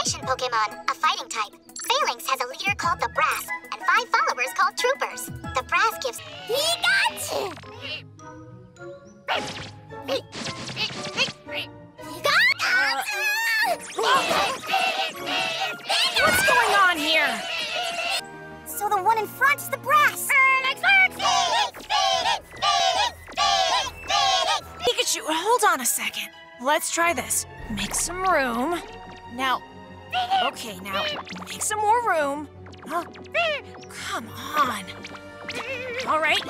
evolution Pokemon, a fighting type. Falinks has a leader called the Brass and five followers called Troopers. The Brass gives Pikachu! What's going on here? So the one in front's the Brass. Pikachu, hold on a second. Let's try this. Make some room. Now, okay, now make some more room. Oh, come on. All right,